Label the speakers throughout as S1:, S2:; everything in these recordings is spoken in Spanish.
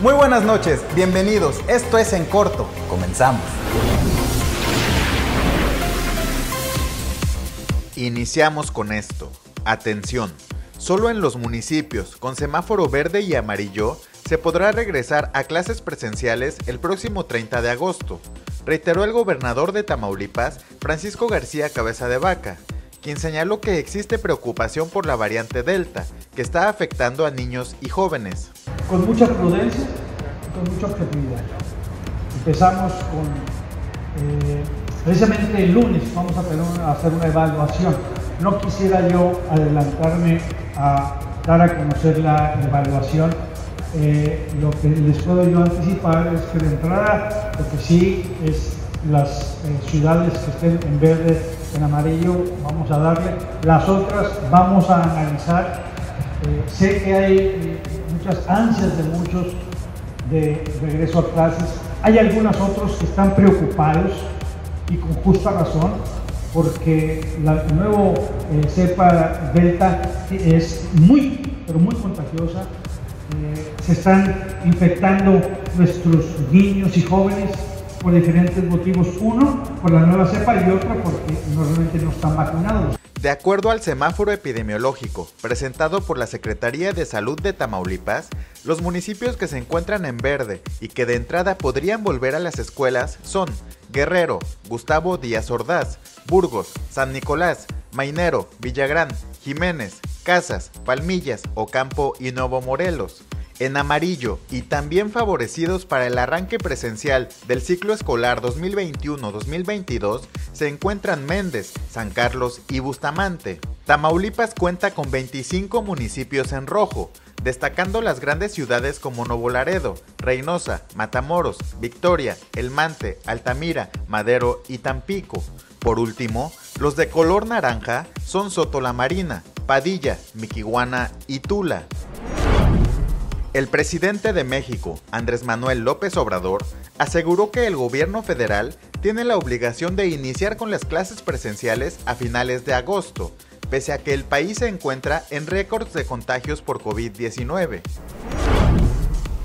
S1: Muy buenas noches, bienvenidos. Esto es En Corto. Comenzamos.
S2: Iniciamos con esto. Atención. Solo en los municipios con semáforo verde y amarillo se podrá regresar a clases presenciales el próximo 30 de agosto, reiteró el gobernador de Tamaulipas, Francisco García Cabeza de Vaca, quien señaló que existe preocupación por la variante Delta, que está afectando a niños y jóvenes.
S3: Con mucha prudencia y con mucha objetividad. Empezamos con, eh, precisamente el lunes vamos a, hacer una evaluación. No quisiera yo adelantarme a dar a conocer la evaluación. Eh, lo que les puedo yo anticipar es que de entrada lo que sí es las eh, ciudades que estén en verde, en amarillo, vamos a darle. Las otras vamos a analizar. Sé que hay muchas ansias de muchos de regreso a clases. Hay algunos otros que están preocupados y con justa razón porque la nuevo eh, cepa delta es muy, pero muy contagiosa. se están infectando nuestros niños y jóvenes por diferentes motivos. Uno, por la nueva cepa y otro porque normalmente no están vacunados.
S2: De acuerdo al semáforo epidemiológico presentado por la Secretaría de Salud de Tamaulipas, los municipios que se encuentran en verde y que de entrada podrían volver a las escuelas son Guerrero, Gustavo Díaz Ordaz, Burgos, San Nicolás, Mainero, Villagrán, Jiménez, Casas, Palmillas, Ocampo y Nuevo Morelos en amarillo y también favorecidos para el arranque presencial del ciclo escolar 2021-2022 se encuentran Méndez, San Carlos y Bustamante. Tamaulipas cuenta con 25 municipios en rojo, destacando las grandes ciudades como Nuevo Laredo, Reynosa, Matamoros, Victoria, El Mante, Altamira, Madero y Tampico. Por último, los de color naranja son Soto la Marina, Padilla, Miquiguana y Tula. El presidente de México, Andrés Manuel López Obrador, aseguró que el gobierno federal tiene la obligación de iniciar con las clases presenciales a finales de agosto, pese a que el país se encuentra en récords de contagios por COVID-19.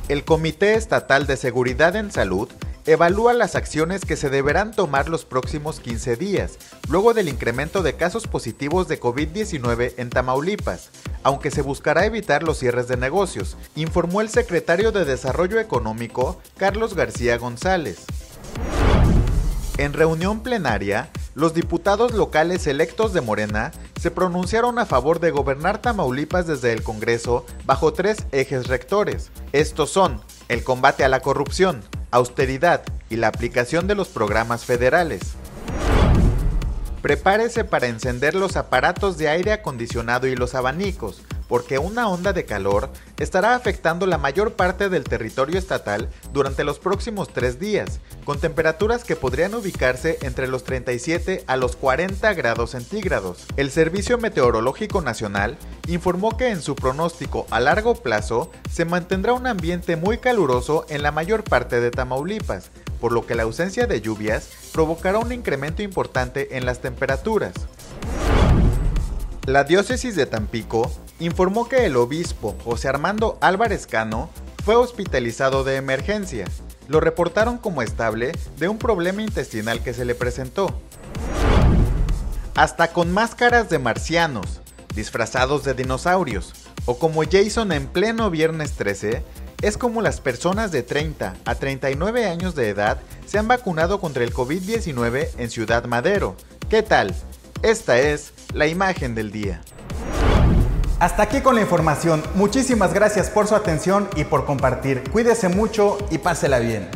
S2: El Comité Estatal de Seguridad en Salud evalúa las acciones que se deberán tomar los próximos 15 días, luego del incremento de casos positivos de COVID-19 en Tamaulipas, aunque se buscará evitar los cierres de negocios, informó el secretario de Desarrollo Económico, Carlos García González. En reunión plenaria, los diputados locales electos de Morena se pronunciaron a favor de gobernar Tamaulipas desde el Congreso bajo tres ejes rectores. Estos son el combate a la corrupción, austeridad y la aplicación de los programas federales. Prepárese para encender los aparatos de aire acondicionado y los abanicos, porque una onda de calor estará afectando la mayor parte del territorio estatal durante los próximos tres días, con temperaturas que podrían ubicarse entre los 37 a los 40 grados centígrados. El Servicio Meteorológico Nacional informó que en su pronóstico a largo plazo se mantendrá un ambiente muy caluroso en la mayor parte de Tamaulipas, por lo que la ausencia de lluvias provocará un incremento importante en las temperaturas. La diócesis de Tampico informó que el obispo José Armando Álvarez Cano fue hospitalizado de emergencia. Lo reportaron como estable de un problema intestinal que se le presentó. Hasta con máscaras de marcianos, disfrazados de dinosaurios, o como Jason en pleno viernes 13, es como las personas de 30 a 39 años de edad se han vacunado contra el COVID-19 en Ciudad Madero. ¿Qué tal? Esta es la imagen del día.
S1: Hasta aquí con la información. Muchísimas gracias por su atención y por compartir. Cuídese mucho y pásela bien.